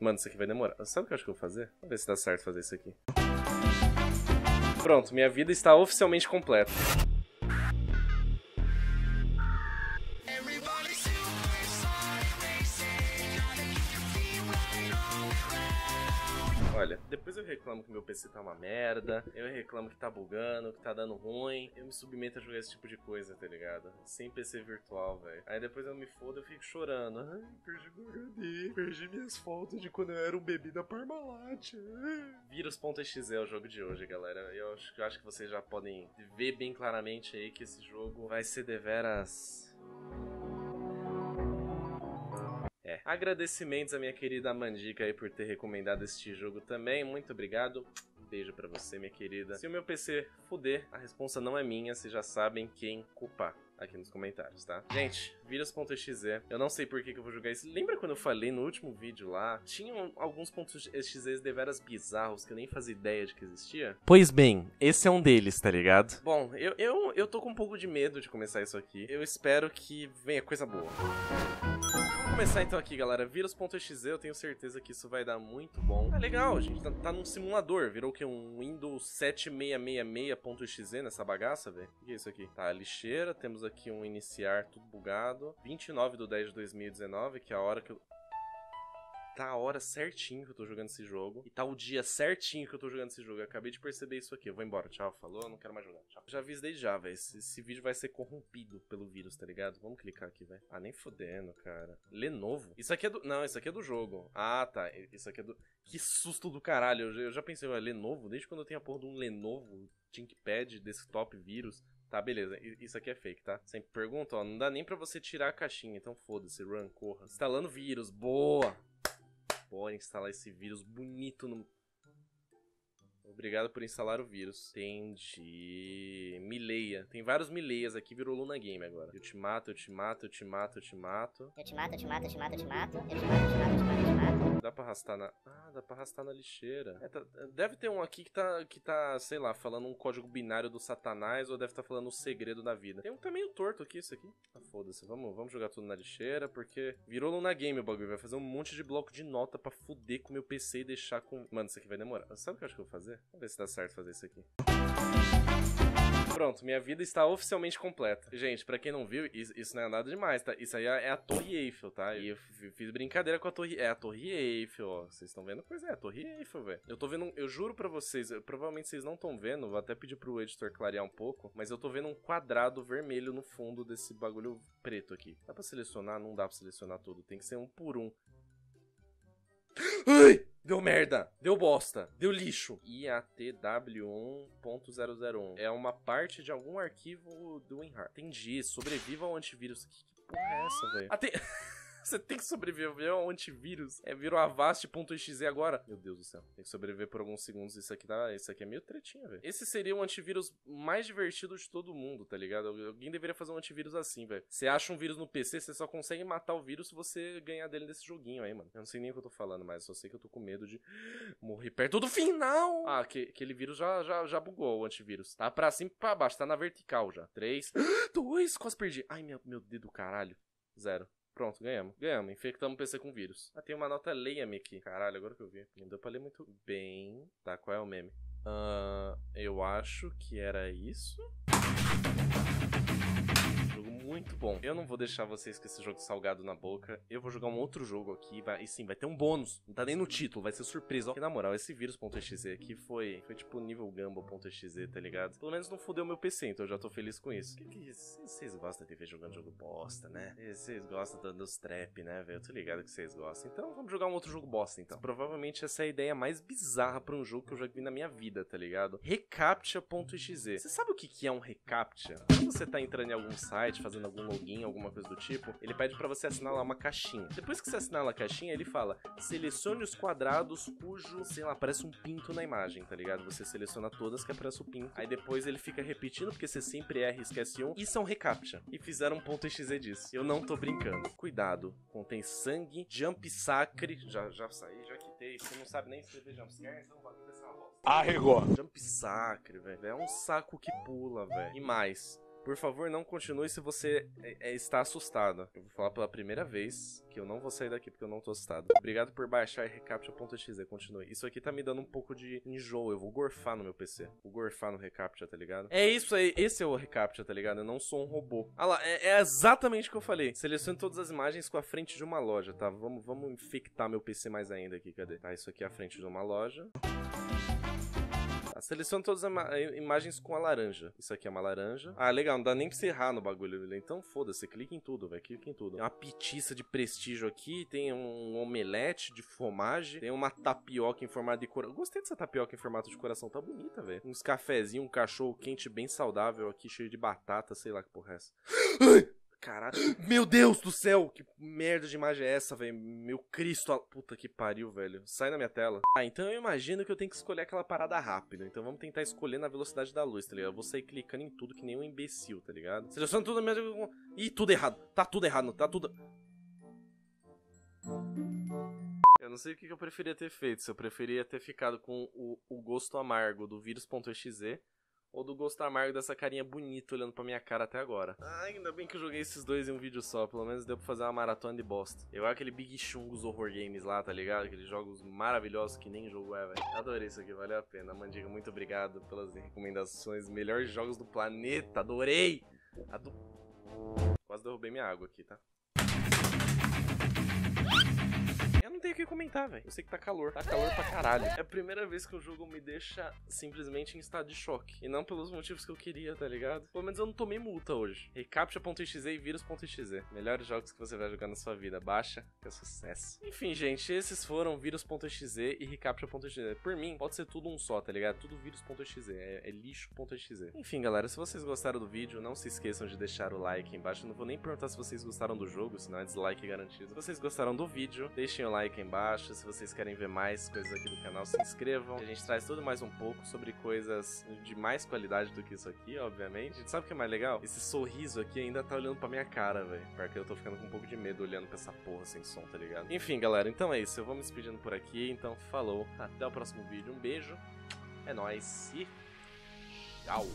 Mano, isso aqui vai demorar. Sabe o que eu acho que eu vou fazer? Vamos ver se dá certo fazer isso aqui. Pronto, minha vida está oficialmente completa. Olha, depois eu reclamo que meu PC tá uma merda, eu reclamo que tá bugando, que tá dando ruim, eu me submeto a jogar esse tipo de coisa, tá ligado? Sem PC virtual, velho. Aí depois eu me fodo e fico chorando. Ai, perdi perdi minhas fotos de quando eu era um bebê da Parmalat. Vírus.exe é o jogo de hoje, galera. Eu acho, eu acho que vocês já podem ver bem claramente aí que esse jogo vai ser deveras É. Agradecimentos à minha querida Mandica aí por ter recomendado este jogo também. Muito obrigado. Beijo para você, minha querida. Se o meu PC fuder, a responsa não é minha, vocês já sabem quem culpar aqui nos comentários, tá? Gente, vírus.exe, eu não sei por que, que eu vou jogar isso. Lembra quando eu falei no último vídeo lá? Tinham alguns pontos exe deveras bizarros que eu nem fazia ideia de que existia? Pois bem, esse é um deles, tá ligado? Bom, eu, eu, eu tô com um pouco de medo de começar isso aqui. Eu espero que venha coisa boa começar então aqui, galera. Vírus.exe, eu tenho certeza que isso vai dar muito bom. É legal, gente. Tá, tá num simulador. Virou o que? Um Windows 7666.exe nessa bagaça, velho? O que é isso aqui? Tá, lixeira. Temos aqui um iniciar tudo bugado. 29 de 10 de 2019, que é a hora que eu tá a hora certinho que eu tô jogando esse jogo. E tá o dia certinho que eu tô jogando esse jogo. Eu acabei de perceber isso aqui. Eu vou embora. Tchau, falou. Não quero mais jogar. Tchau. Já aviso desde já, velho. Esse, esse, vídeo vai ser corrompido pelo vírus, tá ligado? Vamos clicar aqui, velho. Ah, nem fodendo, cara. Lenovo? Isso aqui é do. Não, isso aqui é do jogo. Ah, tá. Isso aqui é do. Que susto do caralho. Eu já, eu já pensei, ué, Lenovo? Desde quando eu tenho a porra de um Lenovo ThinkPad desktop vírus. Tá, beleza. Isso aqui é fake, tá? Sempre pergunta, ó. Não dá nem pra você tirar a caixinha. Então foda-se, run, corra. Instalando vírus. Boa! Bora instalar esse vírus bonito no... Obrigado por instalar o vírus. Entendi. Mileia. Tem vários Mileias aqui, virou Luna Game agora. Eu te mato, eu te mato, eu te mato. Eu te mato, eu te mato, eu te mato, eu te mato. Eu te mato, eu te mato, eu te mato, eu te mato. Dá pra arrastar na. Ah, dá pra arrastar na lixeira. É, tá... Deve ter um aqui que tá, que tá, sei lá, falando um código binário do Satanás ou deve estar tá falando um segredo da vida. Tem um tá meio torto aqui, isso aqui. Ah, foda-se. Vamos, vamos jogar tudo na lixeira, porque virou Luna Game o bagulho. Vai fazer um monte de bloco de nota pra fuder com o meu PC e deixar com. Mano, isso aqui vai demorar. Sabe o que eu acho que eu vou fazer? Vamos ver se dá certo fazer isso aqui. Pronto, minha vida está oficialmente completa. Gente, para quem não viu, isso, isso, não é nada demais, tá? Isso aí é a Torre Eiffel, tá? E eu fiz brincadeira com a Torre... É a Torre Eiffel, ó. Vocês estão vendo? Pois é, a Torre Eiffel, velho. Eu tô vendo... Eu juro pra vocês, eu, provavelmente vocês não estão vendo, vou até pedir pro editor clarear um pouco, mas eu tô vendo um quadrado vermelho no fundo desse bagulho preto aqui. Dá pra selecionar? Não dá pra selecionar tudo. Tem que ser um por um. Ai! Deu merda, deu bosta, deu lixo. IATW1.001 é uma parte de algum arquivo do WinRAR. Entendi, sobreviva ao antivírus. Que, que porra é essa, velho? Tem... Você tem que sobreviver ao antivírus. É, virou Avast.exe agora. Meu Deus do céu. Tem que sobreviver por alguns segundos. Isso aqui, tá, isso aqui é meio tretinha, velho. Esse seria o antivírus mais divertido de todo mundo, tá ligado? Alguém deveria fazer um antivírus assim, velho. Você acha um vírus no PC, você só consegue matar o vírus se você ganhar dele nesse joguinho aí, mano. Eu não sei nem o que eu tô falando, mas só sei que eu tô com medo de morrer perto do final. Ah, que, aquele vírus já, já, já bugou o antivírus. Tá pra cima e pra baixo, tá na vertical já. Três, dois, quase perdi. Ai, meu, meu dedo, caralho. Zero. Pronto, ganhamos. Ganhamos. Infectamos o PC com vírus. Ah, tem uma nota leia-me aqui. Caralho, agora que eu vi. Não deu pra ler muito bem. Tá, qual é o meme? Uh, eu acho que era isso muito bom. Eu não vou deixar vocês com esse jogo salgado na boca. Eu vou jogar um outro jogo aqui. Vai, e sim, vai ter um bônus. Não tá nem no título, vai ser surpresa. Porque, na moral, esse vírus.exe aqui foi, foi tipo nível gamble.exe, tá ligado? Pelo menos não fudeu meu PC, então eu já tô feliz com isso. Vocês gostam de ver jogando jogo bosta, né? Vocês gostam dos trap, né, velho? Tô ligado que vocês gostam. Então vamos jogar um outro jogo bosta, então. Provavelmente essa é a ideia mais bizarra pra um jogo que eu já vi na minha vida, tá ligado? Recaptcha.exe. Você sabe o que, que é um recaptcha? Quando você tá entrando em algum site, fazendo algum login, alguma coisa do tipo, ele pede para você assinar lá uma caixinha. Depois que você assinar a caixinha, ele fala: selecione os quadrados cujo, sei lá, aparece um pinto na imagem, tá ligado? Você seleciona todas que aparece o pinto. Aí depois ele fica repetindo, porque você sempre erra e esquece um. Isso é um recaptcha. E fizeram um ponto .exe disso. Eu não tô brincando. Cuidado. Contém sangue, jump sacre. Já, já saí, já quitei. Você não sabe nem escrever jump scare, então vai ser uma bosta. Arregou. Jump sacre, velho. É um saco que pula, velho. E mais Por favor, não continue se você é, é, está assustado. Eu vou falar pela primeira vez que eu não vou sair daqui porque eu não tô assustado. Obrigado por baixar recaptcha.exe. Continue. Isso aqui tá me dando um pouco de enjoo. Eu vou gorfar no meu PC. Vou gorfar no recaptcha, tá ligado? É isso aí. Esse é o recaptcha, tá ligado? Eu não sou um robô. Ah lá, é, é exatamente o que eu falei. Selecione todas as imagens com a frente de uma loja, tá? Vamos, vamos infectar meu PC mais ainda aqui. Cadê? Tá, isso aqui é a frente de uma loja. Seleciona todas as imagens com a laranja. Isso aqui é uma laranja. Ah, legal, não dá nem pra você errar no bagulho. Então foda-se, clica em tudo, velho. Clica em tudo. Tem uma pitiça de prestígio aqui, tem um omelete de fromage, tem uma tapioca em formato de coração. Gostei dessa tapioca em formato de coração, tá bonita, velho. Uns cafezinhos, um cachorro quente bem saudável aqui, cheio de batata, sei lá que porra é essa. Caralho. Meu Deus do céu! Que merda de imagem é essa, velho? Meu Cristo. Puta que pariu, velho. Sai na minha tela. Ah, então eu imagino que eu tenho que escolher aquela parada rápida. Então vamos tentar escolher na velocidade da luz, tá ligado? Eu vou sair clicando em tudo que nem um imbecil, tá ligado? Seleciona tudo mesmo. Ih, tudo errado. Tá tudo errado, tá tudo. Eu não sei o que eu preferia ter feito. Se eu preferia ter ficado com o, o gosto amargo do vírus.exe ou do gosto amargo dessa carinha bonita olhando pra minha cara até agora. Ah, ainda bem que eu joguei esses dois em um vídeo só, pelo menos deu pra fazer uma maratona de bosta. Eu aquele Big Chungos Horror Games lá, tá ligado? Aqueles jogos maravilhosos que nem jogo é, velho. Adorei isso aqui, valeu a pena. Mandiga, muito obrigado pelas recomendações. Melhores jogos do planeta, adorei! Ado... Quase derrubei minha água aqui, tá? Não tenho o que comentar, velho. Eu sei que tá calor. Tá calor pra caralho. É a primeira vez que o jogo me deixa simplesmente em estado de choque. E não pelos motivos que eu queria, tá ligado? Pelo menos eu não tomei multa hoje. Recaptcha.exe e vírus.exe. Melhores jogos que você vai jogar na sua vida. Baixa, que é sucesso. Enfim, gente, esses foram vírus.exe e recaptcha.exe. Por mim, pode ser tudo um só, tá ligado? Tudo vírus.exe. É, é lixo.exe. Enfim, galera, se vocês gostaram do vídeo, não se esqueçam de deixar o like embaixo. Eu não vou nem perguntar se vocês gostaram do jogo, senão é dislike garantido. Se vocês gostaram do vídeo, deixem o o like aí embaixo. Se vocês querem ver mais coisas aqui do canal, se inscrevam. A gente traz tudo mais um pouco sobre coisas de mais qualidade do que isso aqui, obviamente. A gente sabe o que é mais legal? Esse sorriso aqui ainda tá olhando pra minha cara, velho. Porque eu tô ficando com um pouco de medo olhando pra essa porra sem som, tá ligado? Enfim, galera, então é isso. Eu vou me despedindo por aqui. Então, falou. Até o próximo vídeo. Um beijo. É nóis e tchau.